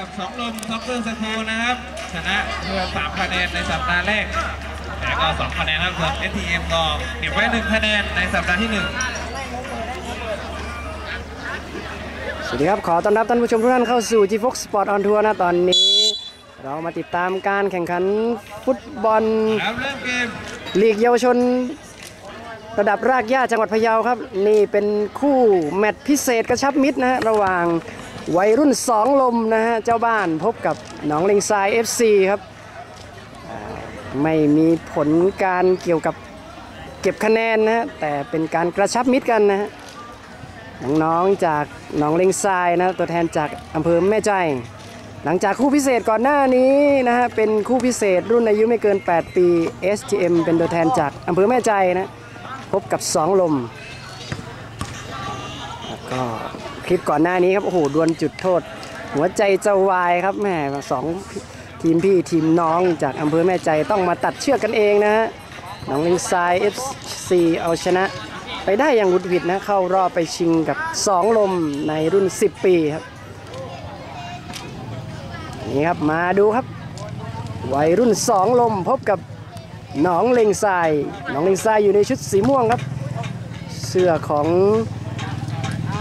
กับสองลม Soccer School นะครับ ชนะเพื่อสามคะแนนในสัปดาห์แรกแต่ก็สองคะแนนครับส่วน STM ก็เก็บไว้หนึ่งคะแนนในสัปดาห์ที่หนึ่งสวัสดีครับ ขอต้อนรับท่านผู้ชมทุกท่านเข้าสู่ g f o x Sport on Tour นะตอนนี้ เรามาติดตามการแข่งขันฟุตบอลลีกเยาวชน ระดับรากหญ้าจังหวัดพะเยาครับ นี่เป็นคู่แมตช์พิเศษกระชับมิตรนะฮะระหว่าง วัยรุ่นสองลมนะฮะ เจ้าบ้านพบกับหนองเลงทราย FC ครับไม่มีผลการเกี่ยวกับเก็บคะแนนนะฮะ แต่เป็นการกระชับมิตรกันนะฮะ น้องๆจากหนองเลงทรายนะตัวแทนจากอำเภอแม่ใจ หลังจากคู่พิเศษก่อนหน้านี้นะฮะ เป็นคู่พิเศษรุ่นอายุไม่เกิน 8 ปี STM เป็นตัวแทนจากอำเภอแม่ใจนะพบกับสองลม แล้วก็ ลิปก่อนหน้านี้ครับโอ้โหดวลจุดโทษ หัวใจจะวายครับแหม่สองทีมพี่ทีมน้องจากอำเภอแม่ใจต้องมาตัดเชือกกันเองนะฮะหนองเลงทราย FC เอาชนะ ไปได้อย่างหวุดหวิดนะเข้ารอบไปชิงกับ 2 ลมในรุ่น 10 ปีครับนี่ครับมาดูครับ วัยรุ่น 2 ลมพบกับหนองเลงทรายหนองเลงทรายอยู่ในชุดสีม่วงครับ เสื้อของ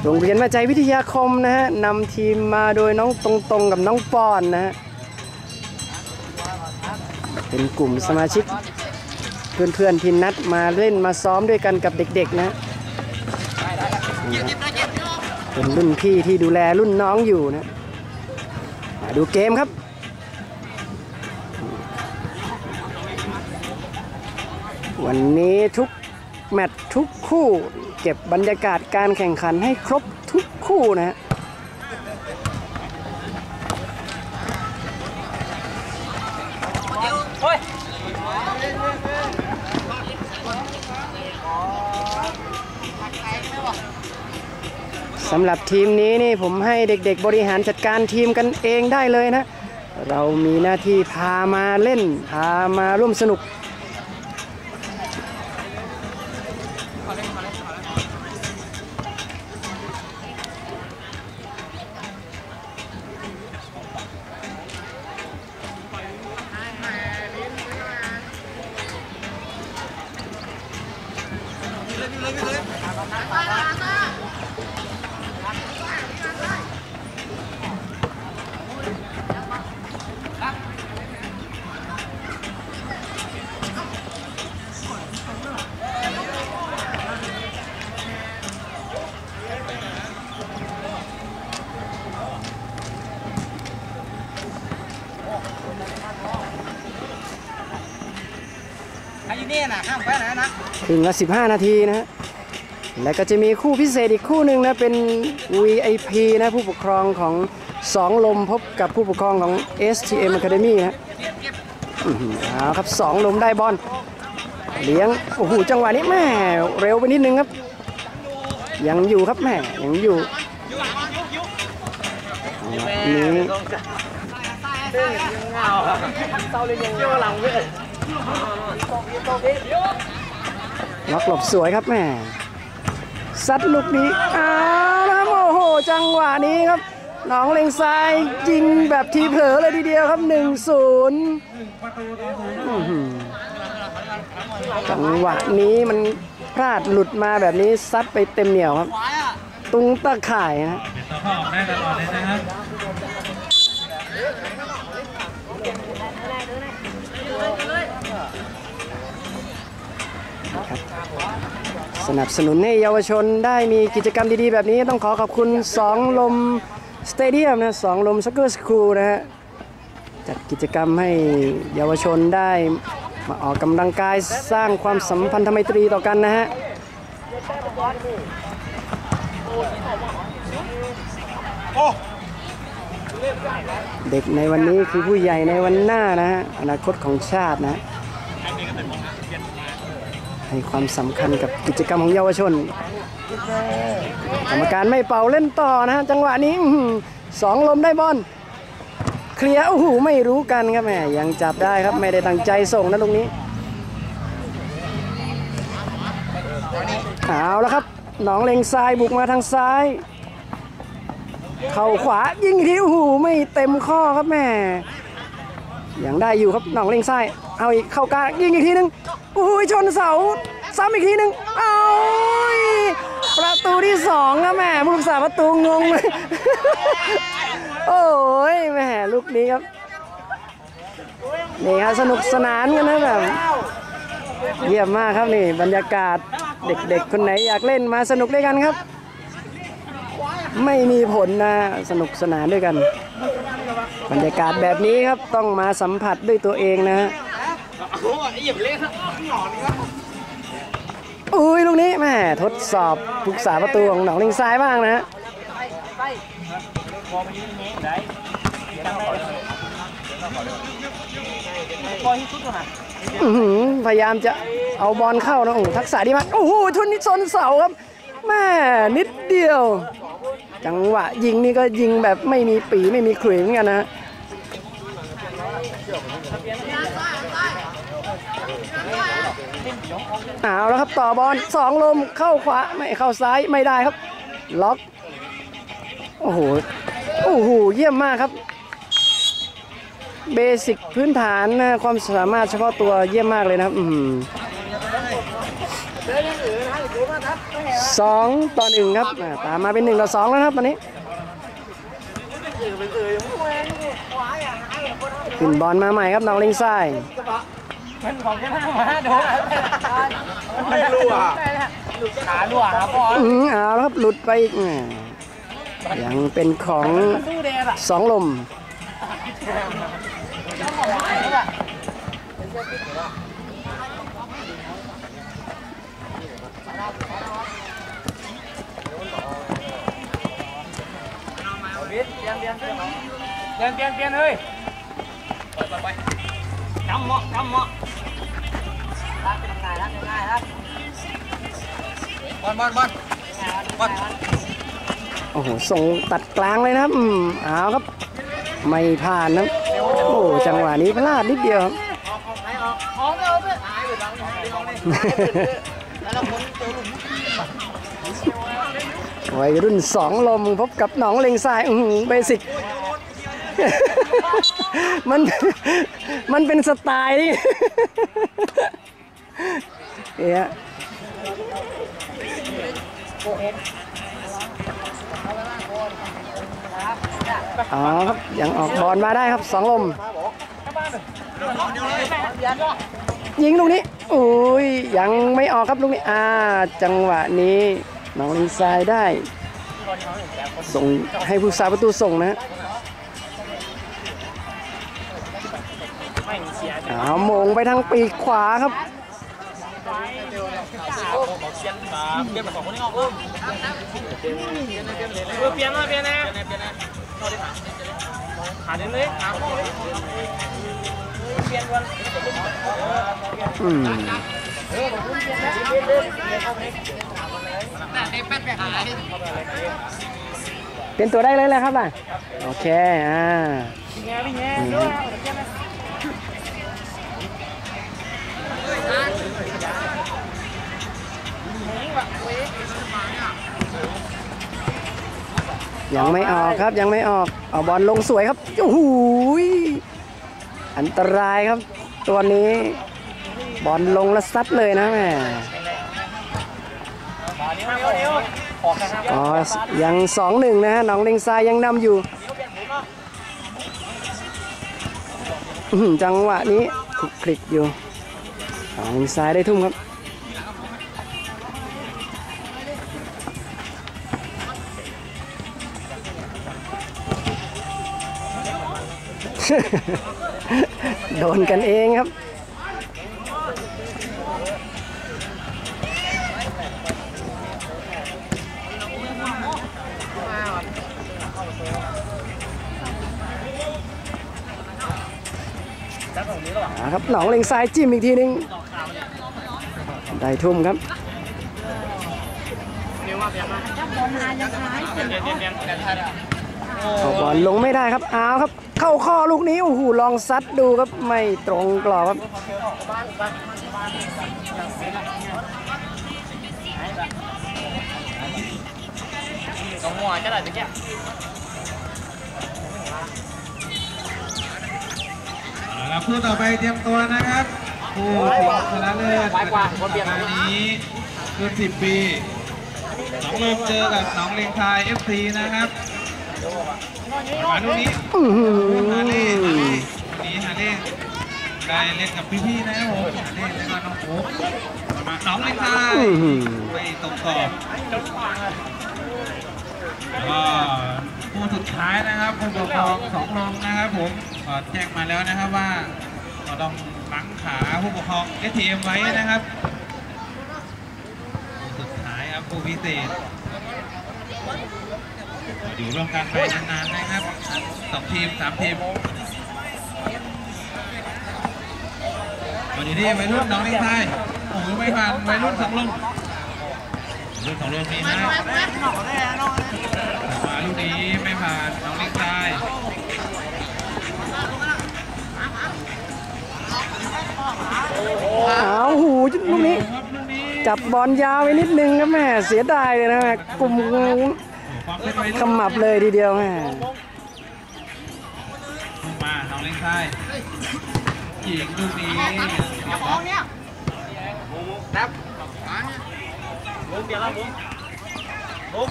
โรงเรียนแม่ใจวิทยาคมนะฮะนำทีมมาโดยน้องตรงๆกับน้องปอนนะฮะเป็นกลุ่มสมาชิก เพื่อนๆที่นัดมาเล่นมาซ้อมด้วยกันกับเด็กๆนะเป็นรุ่นพี่ที่ดูแลรุ่นน้องอยู่นะมาดูเกมครับวันนี้ทุก แมตช์ทุกคู่ เก็บบรรยากาศการแข่งขันให้ครบทุกคู่นะฮะสำหรับทีมนี้นี่ผมให้เด็กๆบริหารจัดการทีมกันเองได้เลยนะ เรามีหน้าที่พามาเล่น พามาร่วมสนุก นี่นะห้ามไปไหนนะถึงละ15นาทีนะฮะแล้วก็จะมีคู่พิเศษอีกคู่หนึ่งนะเป็น VIP นะผู้ปกครองของสองลมพบกับผู้ปกครองของ STM Academy นะอื้อหือเอาครับสองลมได้บอลเลี้ยงโอ้โหจังหวะนี้แม่เร็วไปนิดนึงครับ ยังอยู่ครับแม่ยังอยู่เอาละนี้ล็ อกหลบสวยครับแม่ซัดลูกนี้อ้าวแล้วครับโอ้โห จังหวะนี้ครับหนองเลงซ้ายยิงแบบทีเผลอเลยทีเดียวครับ 1-0่ศูนย์จังหวะนี้มันพลาดหลุดมาแบบนี้ซัดไปเต็มเหนียวครับ ตุงตะข่ายนะ นะครับสนับสนุนให้เยาวชนได้มีกิจกรรมดีๆ แบบนี้ต้องขอขอบคุณสองลมสเตเดียมนะสองลมซักเกอร์สคูลนะฮะจัดกิจกรรมให้เยาวชนได้มาออกกำลังกายสร้างความสัมพันธไมตรีต่อกันนะฮะเด็กในวันนี้คือผู้ใหญ่ในวันหน้านะฮะอนาคตของชาตินะ ให้ความสำคัญกับกิจกรรมของเยาวชน กรรมการไม่เป่าเล่นต่อนะฮะจังหวะนี้สองลมได้บอลเคลียร์โอ้โหไม่รู้กันครับแม่ยังจับได้ครับไม่ได้ตั้งใจส่งนะตรงนี้เอาแล้วครับหนองเลงซ้ายบุกมาทางซ้าย เข้าขวายิงทีโอ้โหไม่เต็มข้อครับแม่ยังได้อยู่ครับหนองเลงซ้าย เอาอีกเข้ากลางยิงอีกทีนึง อุ้ยชนเสาซ้ำอีกทีหนึ่งเอายประตูที่สองครับแม่ผู้รักษาประตูงงเลยโอ้ยแม่ลูกนี้ครับนี่ครับสนุกสนานกันนะแบบเยี่ยมมากครับนี่บรรยากาศเด็กๆ คนไหนอยากเล่นมาสนุกด้วยกันครับ ไม่มีผลนะสนุกสนานด้วยกัน บรรยากาศแบบนี้ครับต้องมาสัมผัสด้วยตัวเองนะฮะ อุ้ยลูกนี้แม่ทดสอบทุกษาประตูของหนองลิงซ้ายบ้างนะฮะพยายามจะเอาบอลเข้านะโอ้ทักษะดีมาก โอ้โหทุนนิชนเสาครับแม่นิดเดียว จังหวะยิงนี่ก็ยิงแบบไม่มีปีไม่มีขลุ่ยเหมือนกันนะ เอาแล้วครับต่อบอลสองลมเข้าขวาไม่เข้าซ้ายไม่ได้ครับ ล็อก โอ้โหโอ้โหเยี่ยมมากครับ เบสิกพื้นฐานนะความสามารถเฉพาะตัวเยี่ยมมากเลยนะครับสองต่อหนึ่งครับตามมาเป็นหนึ่งต่อสองแล้วครับตอนนี้ขึ้นบอลมาใหม่ครับน้องลิงซ้าย มันของแค่หน้ามาโดนไม่รู้อะขารั่วครับพ่ออือเอาแล้วครับหลุดไปอีกแหม่ยังเป็นของสู้เดนอะสองลมเปลี่ยนเปลี่ยนเปลี่ยนเปลี่ยนเปลี่ยนเปลี่ยนเปลี่ยนเฮ้ย ไปไปกำเหมาะกำเหมาะ รักเป็นไงรักเป็นไงครับบอลบอลบอลบอลโอ้โห ส่งตัดกลางเลยนะครับอืมเอาครับ ไม่ผ่านนะ โอ้จังหวะนี้พลาดนิดเดียวครับวัยรุ่นสองลมพบกับหนองเลงทรายเบสิก มัน มันเป็นสไตล์ เนี่ยอ๋อครับยังออกบอลมาได้ครับสองลม ยิงลูกนี้อุ้ยยังไม่ออกครับลูกนี้อ่าจังหวะนี้น้องลิงทรายได้ ส่งให้ผู้สาประตูส่งนะเอามงไปทางปีกขวาครับ เปลี่ยนมาสองคนนี้ออกเออเปลี่ยนมาเปลี่ยนนะหาเดินเลยหาเปลี่ยนวันอืมเป็นตัวได้เลยเลยครับล่ะ โอเค อ่า ยังไม่ออกครับยังไม่ออกเอาบอลลงสวยครับโอ้โหอันตรายครับ ตัวนี้บอลลงแล้วซัดเลยนะแม่อ๋อยังสองหนึ่งนะฮะน้องเลงซายยังนำอยู่จังหวะนี้ขุกคลิกอยู่น้องเลงซายได้ทุ่มครับ โดนกันเองครับ ครับหนองเล็งซ้ายจิ้มอีกทีนึง ได้ทุ่มครับเดี๋ยวมาเปลี่าเพียนเปลี่ยนเปลี่ยนเปลี่ยนเปลี่ยนทันอะ เอาบอลลงไม่ได้ครับเอาครับ เข้าข้อลูกนี้โอ้โหลองซัดดูครับไม่ตรงกรอบครับสองหัวจะได้ตะเกียบเอาละคู่ต่อไปเตรียมตัวนะครับคู่ชนะเลิศประจำสัปดาห์นี้รุ่น10ปีหนองลมเจอกับหนองเลงทาย FC นะครับ มาลูกนี้อื้อหือฮาเล่ฮาเล่นนี้ฮาเล่ได้เล่นกับพี่ๆนะครับผมฮาเล่แล้วก็น้องโอ๊คมาหนองเลงทายอื้อหือไม่ตรงกรอบก็คู่สุดท้ายนะครับผู้ปกครองสองลงนะครับผมก็แจ้งมาแล้วนะครับว่าก็ต้องลังขาผู้ปกครอง STM ไว้นะครับ สุดท้ายครับคู่พิเศษ อยู่ร่วมกันไปนานๆนะครับสองทีมสามทีมวันนี้ที่วัยรุ่นน้องลิงไทยโอ้โหไม่ผ่านวัยรุ่นสองลุงลูกของลูกนี้นะมาลูกนี้ไม่ผ่านน้องลิงตายอ้าหูลูกนี้ครับลูกนี้ จับบอลยาวไปนิดนึงครับแม่เสียดายเลยนะแม่กลุ่ม ขมับเลยทีเดียวแม่มาน้องเลิงตายยิงลูกนี้ของเนี่ยมุมเดียวแล้วมุมมุม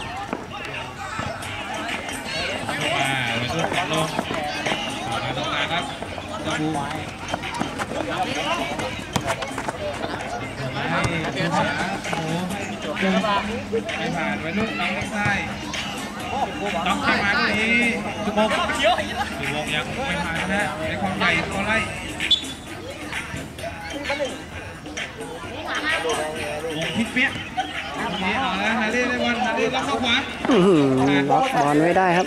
มาวัยรุ่นของลงมาตรงกลางครับตะบูมาให้ดูหาโอ้ไม่ผ่านวัยรุ่นน้องลิงตาย ต้องเข้ามาตรงนี้ทุกวงทุกวงยังไม่ผ่านนะในความใหญ่ตัวไล่วงพิษเปี้ยนี้เอาล้วฮาร์เร่ได้บอลฮาร์เร่ล็อกเข้าขวาล็อกบอลไว้ได้ครับ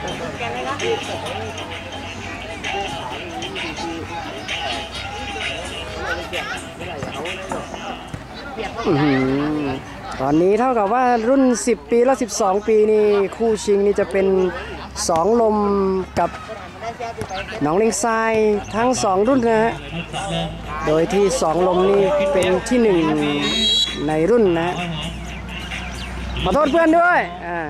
อือหือตอนนี้เท่ากับว่ารุ่น 10 ปีและ 12 ปีนี่คู่ชิงนี่จะเป็น 2 ลมกับหนองเลงทรายทั้ง 2 รุ่นนะฮะ โดยที่ 2 ลมนี่เป็นที่ 1 ในรุ่นนะฮะขอโทษเพื่อนด้วย อ่า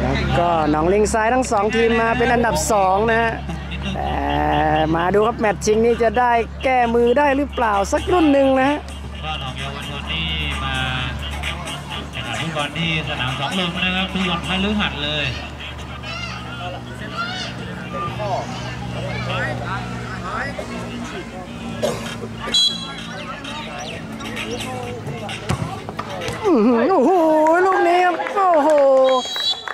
แล้ว ก็หนองเลงทรายทั้ง2ทีมมาเป็นอันดับ2นะฮะแต่มาดูครับแมตช์ชิงนี่จะได้แก้มือได้หรือเปล่าสักรุ่นหนึ่งนะฮะก็หนองเยาวชนนี่มาแข่งขันฟุตบอลที่สนามสองลมนะครับทุกวันพฤหัสเลยอื้อหือโอ้โหลูกนี้ครับโอ้โห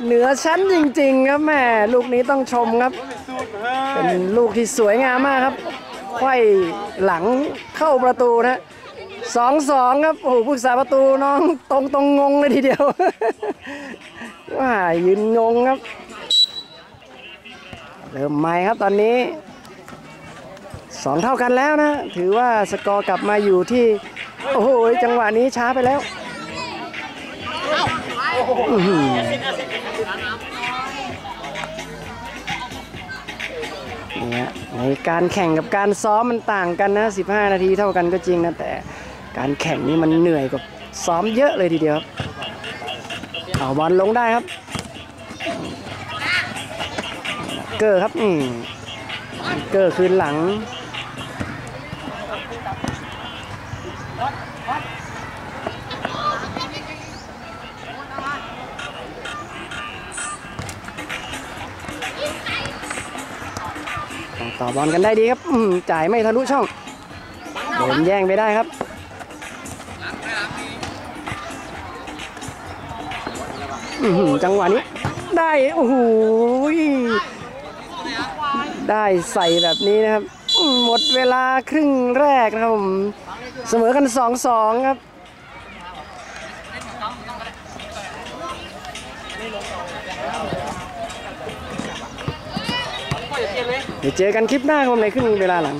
เหนือชั้นจริง ๆ ครับแม่ลูกนี้ต้องชมครับ เป็นลูกที่สวยงามมากครับไขว้หลังเข้าประตูนะสองสองครับ โอ้โหผู้สาประตูน้องตรงตรงงงเลยทีเดียว ว่ายืนงงครับ เริ่มใหม่ครับตอนนี้สองเท่ากันแล้วนะ ถือว่าสกอร์กลับมาอยู่ที่ โอ้โห จังหวะนี้ช้าไปแล้ว เนี่ยในการแข่งกับการซ้อมมันต่างกันนะ 15 นาทีเท่ากันก็จริงนะ แต่การแข่งนี่มันเหนื่อยกว่าซ้อมเยอะเลยทีเดียวครับเอาบอลลงได้ครับ เกอร์ครับอืมเกอร์คืนหลัง ต่อบอลกันได้ดีครับอืจ่ายไม่ทะลุช่องโดนแย่งไปได้ครับจังหวะนี้ ได้โอ้โหได้ใส่แบบนี้นะครับ หมดเวลาครึ่งแรกนะครับผมเสมอกัน 2-2 ครับ เดี๋ยวเจอกันคลิปหน้าครับผมในครึ่งเวลาหลัง